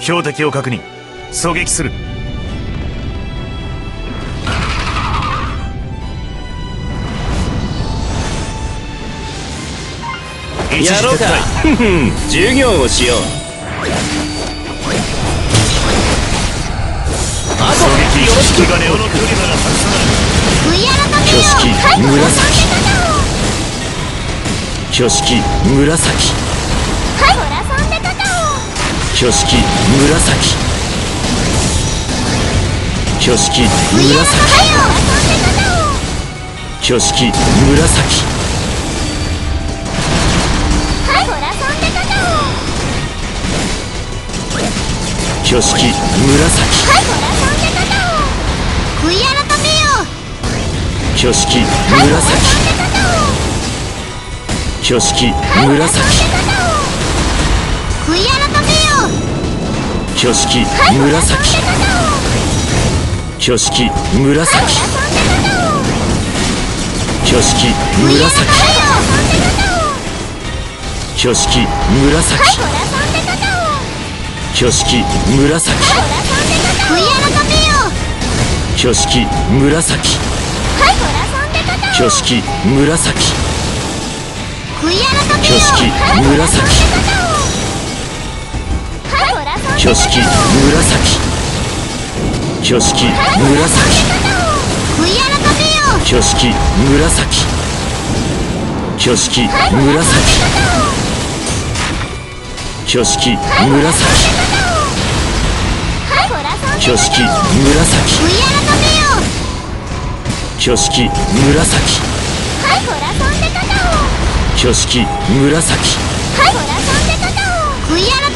標的を確認。狙撃する。やろうか。授業をしよう。あと。撃。よろしくがネオの距離なら外さない。挙式。紫挙式紫挙式紫。挙式紫。挙式紫。挙式紫。悔い改めよ挙式紫挙式紫。挙式紫。挙式紫。挙式紫。挙式紫。挙式紫。挙式紫。挙式紫。挙式紫挙式紫。挙式紫。挙式紫。挙式紫。挙式紫。挙式紫。挙式紫。挙式紫。悔い改めよ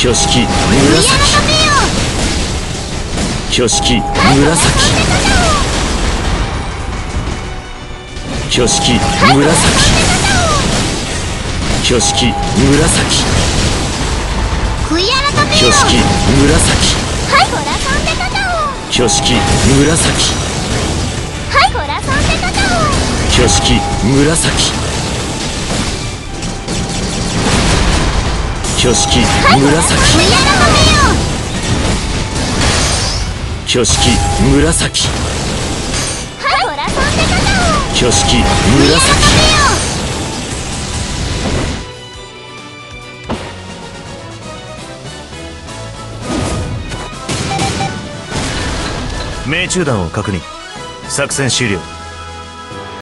挙式紫挙式紫挙式紫悔い改めよ挙式紫挙式紫挙式紫挙式紫悔い改めよ挙式紫挙式紫。挙式紫。挙式紫。命中弾を確認。作戦終了。